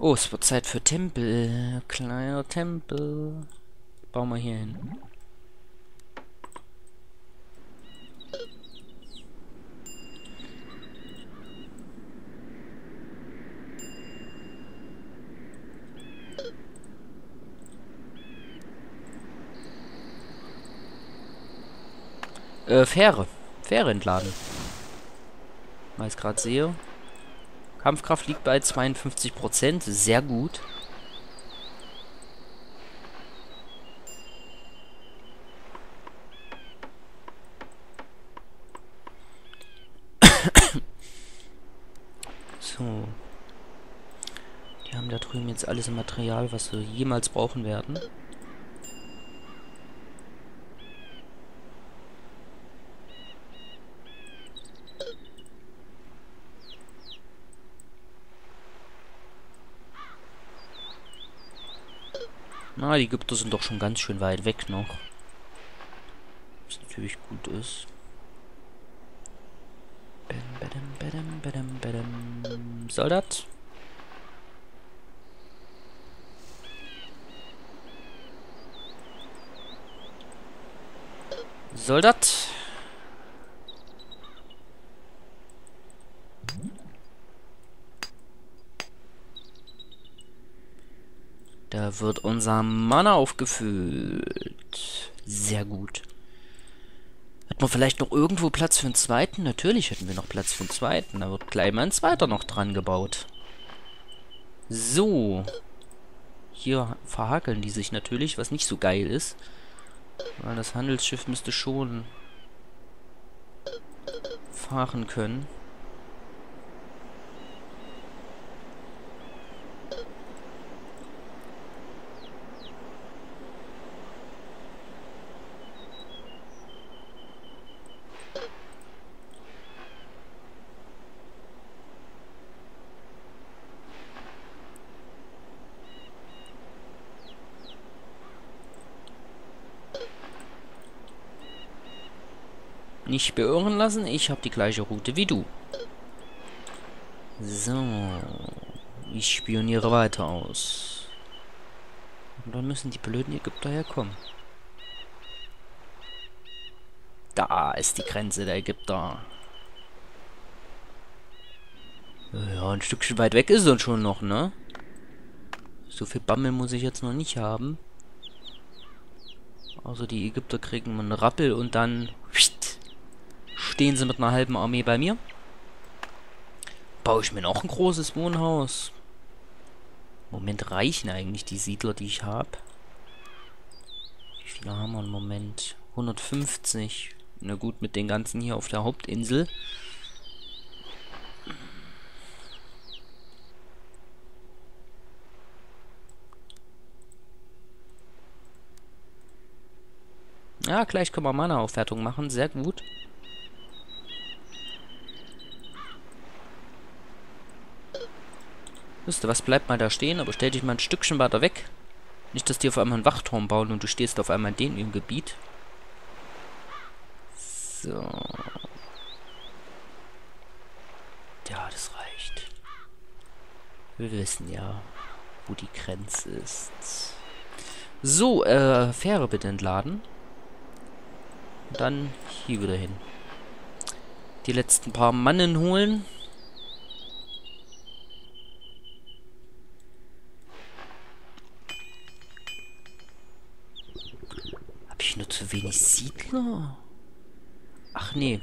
Oh, es wird Zeit für Tempel. Kleiner Tempel. Bauen wir hier hin. Äh, Fähre. Fähre entladen. Weil ich gerade sehe. Kampfkraft liegt bei 52%. Sehr gut. so. Die haben da drüben jetzt alles im Material, was wir jemals brauchen werden. Die Ägypter sind doch schon ganz schön weit weg noch. Was natürlich gut ist. Soldat? Soldat? Da wird unser Mana aufgefüllt. Sehr gut. Hätten wir vielleicht noch irgendwo Platz für einen zweiten? Natürlich hätten wir noch Platz für einen zweiten. Da wird gleich mal ein zweiter noch dran gebaut. So. Hier verhakeln die sich natürlich, was nicht so geil ist. Weil das Handelsschiff müsste schon fahren können. Nicht beirren lassen, ich habe die gleiche Route wie du. So. Ich spioniere weiter aus. Und dann müssen die blöden Ägypter herkommen. Da ist die Grenze der Ägypter. Ja, ein Stückchen weit weg ist es schon noch, ne? So viel Bammel muss ich jetzt noch nicht haben. Also die Ägypter kriegen einen Rappel und dann stehen sie mit einer halben Armee bei mir. Baue ich mir noch ein großes Wohnhaus. Moment, reichen eigentlich die Siedler, die ich habe? Wie viele haben wir im Moment? 150. Na gut, mit den ganzen hier auf der Hauptinsel. Ja, gleich können wir Mana-Aufwertung machen. Sehr gut. Wisst ihr was, bleibt mal da stehen, aber stell dich mal ein Stückchen weiter weg. Nicht, dass die auf einmal einen Wachturm bauen und du stehst auf einmal in dem im Gebiet. So. Ja, das reicht. Wir wissen ja, wo die Grenze ist. So, äh, Fähre bitte entladen. Und dann hier wieder hin. Die letzten paar Mannen holen. nur zu wenig Siedler? Ach nee.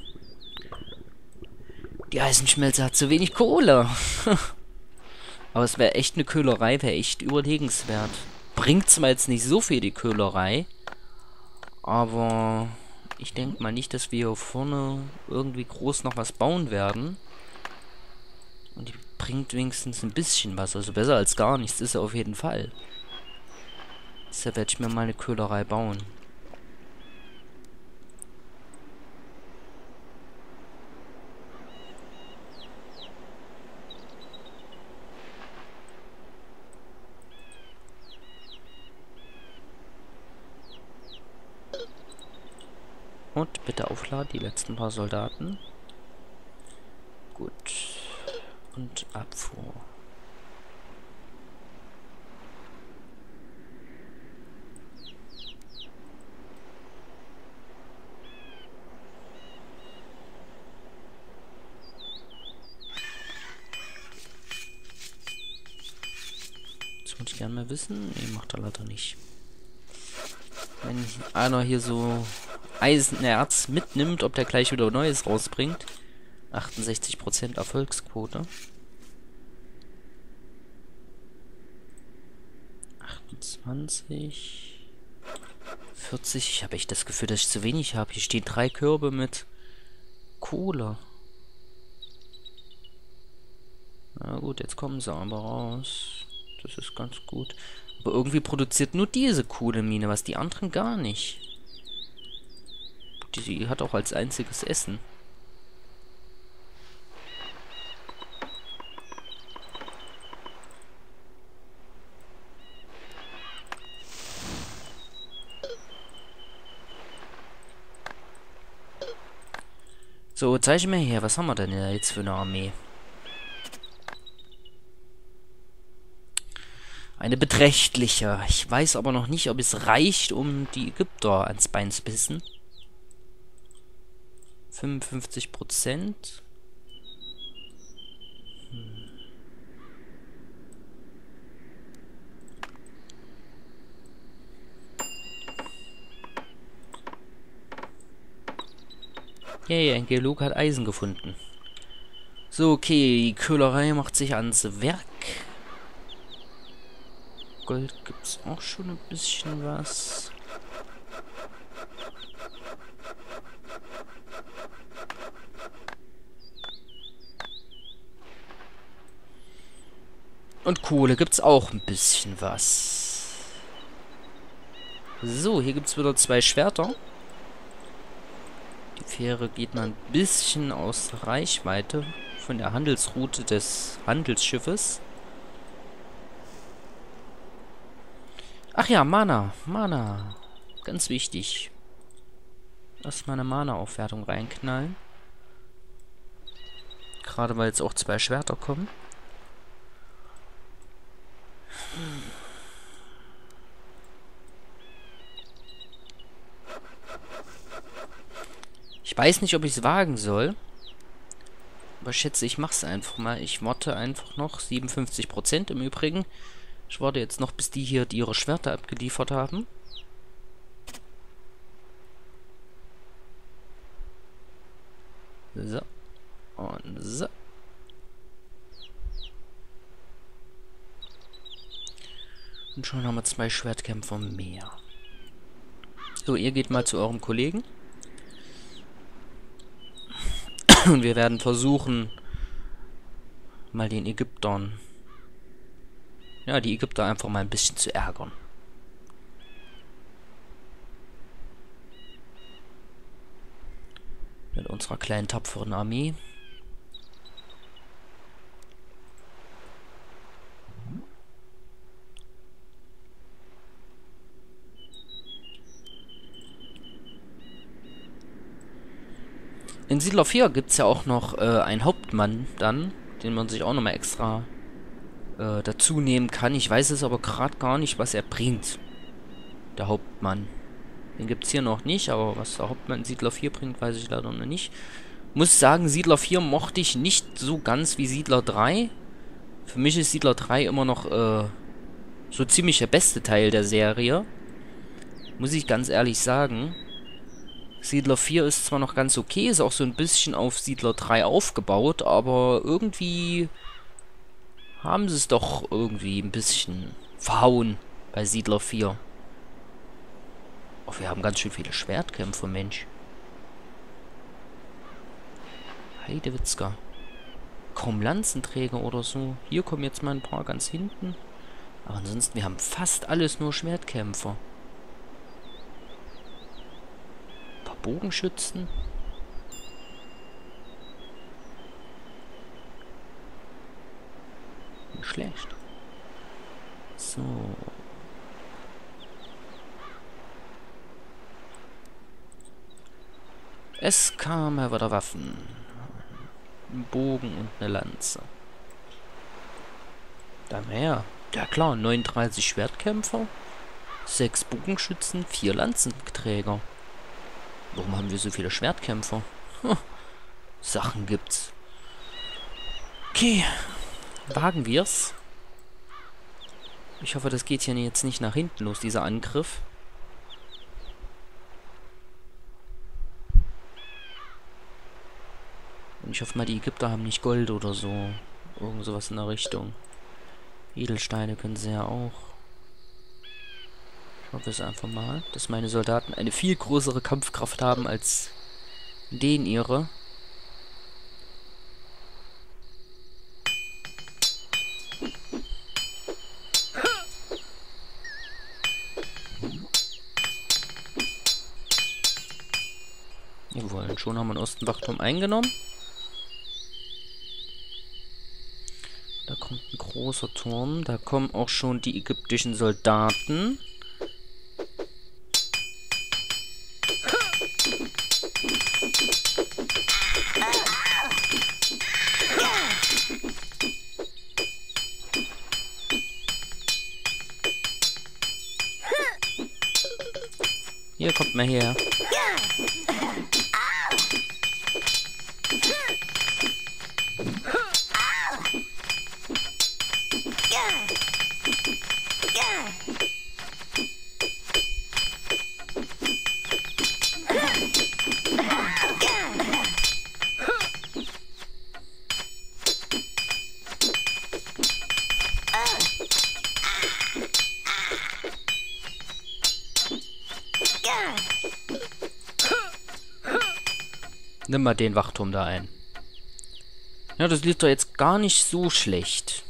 Die Eisenschmelze hat zu wenig Kohle. Aber es wäre echt eine Köhlerei, wäre echt überlegenswert. Bringt zwar jetzt nicht so viel die Köhlerei, aber ich denke mal nicht, dass wir hier vorne irgendwie groß noch was bauen werden. Und die bringt wenigstens ein bisschen was. Also besser als gar nichts ist er auf jeden Fall. Deshalb werde ich mir mal eine Köhlerei bauen. Bitte aufladen, die letzten paar Soldaten. Gut. Und Abfuhr. Das würde ich gerne mal wissen. Nee, macht er leider nicht. Wenn einer hier so Eisenerz mitnimmt, ob der gleich wieder Neues rausbringt. 68% Erfolgsquote. 28. 40. Ich habe echt das Gefühl, dass ich zu wenig habe. Hier stehen drei Körbe mit Kohle. Na gut, jetzt kommen sie aber raus. Das ist ganz gut. Aber irgendwie produziert nur diese Kohlemine, was die anderen gar nicht. Die hat auch als einziges Essen. So, zeige mir her, was haben wir denn jetzt für eine Armee? Eine beträchtliche. Ich weiß aber noch nicht, ob es reicht, um die Ägypter ans Bein zu bissen. 55 Prozent. Hm. Yay, ein Geolog hat Eisen gefunden. So, okay, die Köhlerei macht sich ans Werk. Gold gibt's auch schon ein bisschen was. Und Kohle gibt's auch ein bisschen was. So, hier gibt's wieder zwei Schwerter. Die Fähre geht mal ein bisschen aus Reichweite von der Handelsroute des Handelsschiffes. Ach ja, Mana. Mana. Ganz wichtig. Erstmal eine Mana-Aufwertung reinknallen. Gerade weil jetzt auch zwei Schwerter kommen. Weiß nicht, ob ich es wagen soll. Aber schätze, ich mache es einfach mal. Ich warte einfach noch. 57% im Übrigen. Ich warte jetzt noch, bis die hier ihre Schwerter abgeliefert haben. So. Und so. Und schon haben wir zwei Schwertkämpfer mehr. So, ihr geht mal zu eurem Kollegen. Und wir werden versuchen, mal den Ägyptern, ja, die Ägypter einfach mal ein bisschen zu ärgern. Mit unserer kleinen tapferen Armee. In Siedler 4 gibt es ja auch noch äh, einen Hauptmann dann, den man sich auch nochmal extra äh, dazu nehmen kann. Ich weiß es aber gerade gar nicht, was er bringt. Der Hauptmann. Den gibt es hier noch nicht, aber was der Hauptmann in Siedler 4 bringt, weiß ich leider noch nicht. Muss sagen, Siedler 4 mochte ich nicht so ganz wie Siedler 3. Für mich ist Siedler 3 immer noch äh, so ziemlich der beste Teil der Serie. Muss ich ganz ehrlich sagen. Siedler 4 ist zwar noch ganz okay, ist auch so ein bisschen auf Siedler 3 aufgebaut, aber irgendwie haben sie es doch irgendwie ein bisschen verhauen bei Siedler 4. Oh, wir haben ganz schön viele Schwertkämpfer, Mensch. Heidewitzka. Kaum Lanzenträger oder so. Hier kommen jetzt mal ein paar ganz hinten. Aber ansonsten, wir haben fast alles nur Schwertkämpfer. Bogenschützen. Nicht schlecht. So. Es kam aber der Waffen. Ein Bogen und eine Lanze. Da mehr. Ja klar, 39 Schwertkämpfer, 6 Bogenschützen, 4 Lanzenträger. Warum haben wir so viele Schwertkämpfer? Hm. Sachen gibt's. Okay. Wagen wir's. Ich hoffe, das geht hier jetzt nicht nach hinten los, dieser Angriff. Und ich hoffe mal, die Ägypter haben nicht Gold oder so. Irgend sowas in der Richtung. Edelsteine können sie ja auch. Hoffe es einfach mal, dass meine Soldaten eine viel größere Kampfkraft haben als den ihre. Jawohl, schon haben wir den Ostenwachturm eingenommen. Da kommt ein großer Turm. Da kommen auch schon die ägyptischen Soldaten. Hier, kommt mal her. Nimm mal den Wachturm da ein. Ja, das lief doch jetzt gar nicht so schlecht.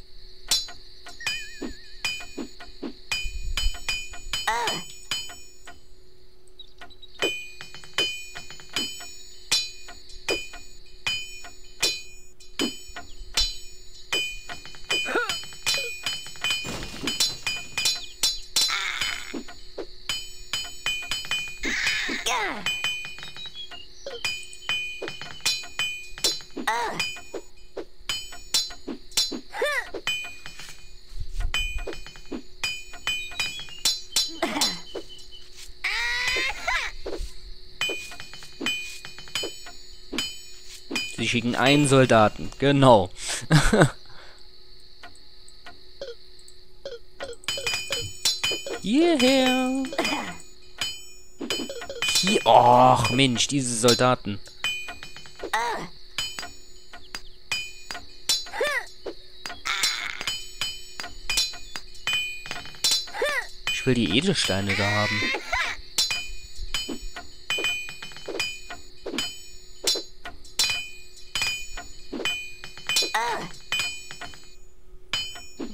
Sie schicken einen Soldaten. Genau. Hierher. Hier. Och, Mensch, diese Soldaten. Ich will die Edelsteine da haben.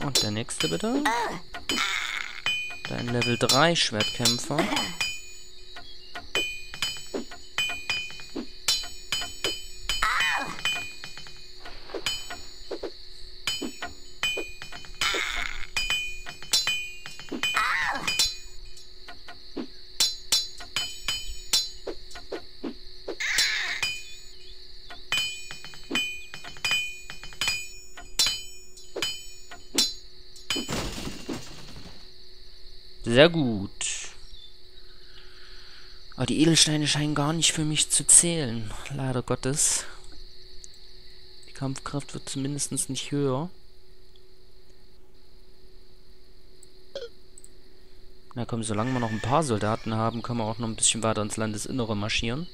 Und der nächste bitte. Dein Level 3 Schwertkämpfer. Sehr gut. Aber die Edelsteine scheinen gar nicht für mich zu zählen. Leider Gottes. Die Kampfkraft wird zumindest nicht höher. Na komm, solange wir noch ein paar Soldaten haben, können wir auch noch ein bisschen weiter ins Landesinnere marschieren.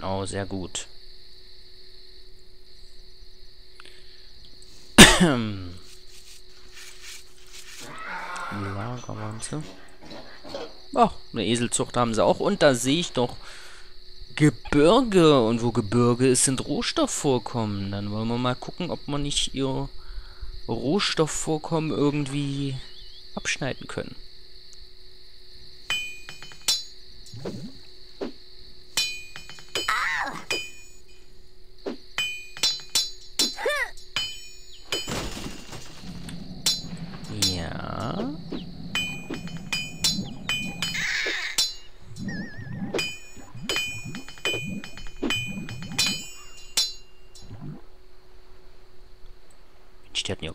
Genau, sehr gut. Lagerwanze. Ach, eine Eselzucht haben sie auch. Und da sehe ich doch Gebirge. Und wo Gebirge ist, sind Rohstoffvorkommen. Dann wollen wir mal gucken, ob wir nicht ihr Rohstoffvorkommen irgendwie abschneiden können. Ja.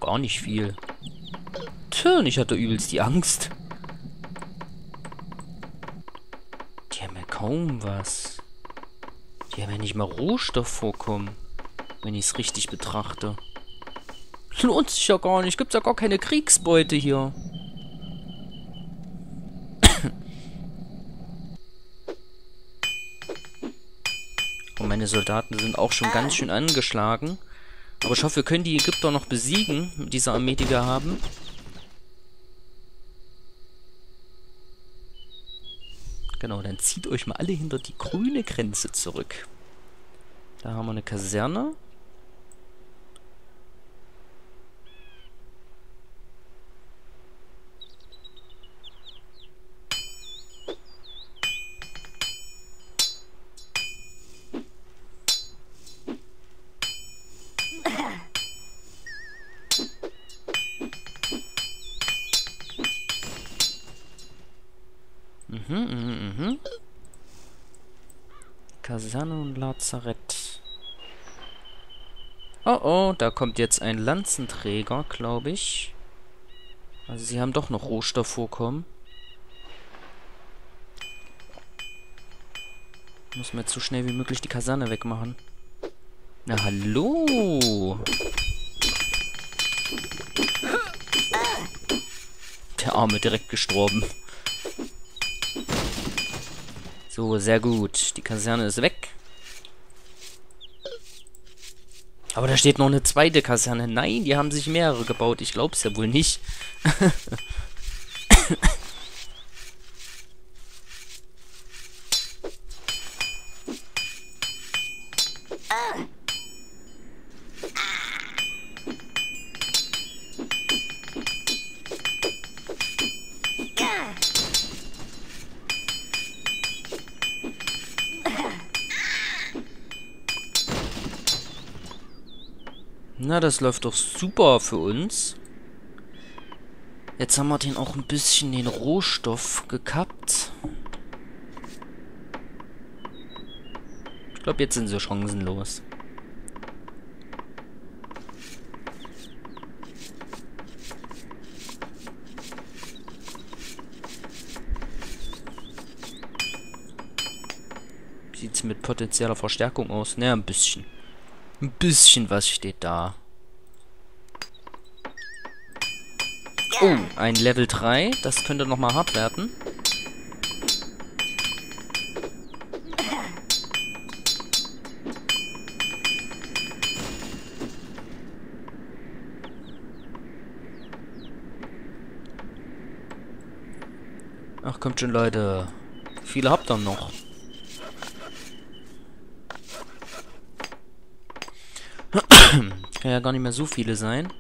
Gar nicht viel. Tja, ich hatte übelst die Angst. Die haben ja kaum was. Die haben ja nicht mal Rohstoffvorkommen. Wenn ich es richtig betrachte. Lohnt sich ja gar nicht. Gibt's ja gar keine Kriegsbeute hier. Und meine Soldaten sind auch schon ganz schön angeschlagen. Aber ich hoffe, wir können die Ägypter noch besiegen mit dieser Armee, die wir haben. Genau, dann zieht euch mal alle hinter die grüne Grenze zurück. Da haben wir eine Kaserne. Mhm, mhm, mhm. Kaserne und Lazarett. Oh oh, da kommt jetzt ein Lanzenträger, glaube ich. Also sie haben doch noch Rohstoffvorkommen. Muss man jetzt so schnell wie möglich die Kaserne wegmachen. Na hallo! Der Arme direkt gestorben. So, sehr gut. Die Kaserne ist weg. Aber da steht noch eine zweite Kaserne. Nein, die haben sich mehrere gebaut. Ich glaub's ja wohl nicht. das läuft doch super für uns. Jetzt haben wir den auch ein bisschen den Rohstoff gekappt. Ich glaube, jetzt sind sie chancenlos. Sieht's mit potenzieller Verstärkung aus? Ne, ein bisschen. Ein bisschen was steht da. Oh, ein Level 3. Das könnte nochmal hart werden. Ach, kommt schon, Leute. Viele habt ihr noch. Kann ja gar nicht mehr so viele sein.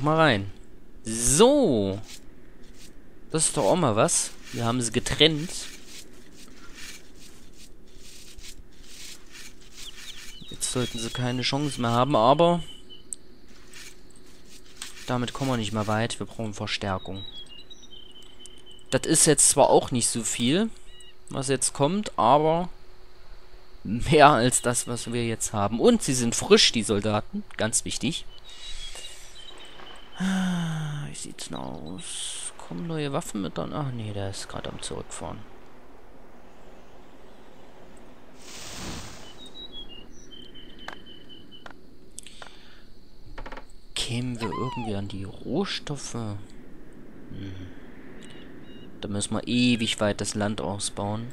Der haut noch mal rein. So. Das ist doch auch mal was. Wir haben sie getrennt. Jetzt sollten sie keine Chance mehr haben, aber... Damit kommen wir nicht mehr weit. Wir brauchen Verstärkung. Das ist jetzt zwar auch nicht so viel, was jetzt kommt, aber mehr als das, was wir jetzt haben. Und sie sind frisch, die Soldaten. Ganz wichtig. Wie sieht's denn aus? Kommen neue Waffen mit dann? Ach nee, der ist gerade am Zurückfahren. Kämen wir irgendwie an die Rohstoffe? Hm. Da müssen wir ewig weit das Land ausbauen.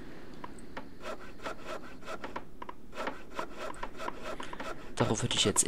Darauf würde ich jetzt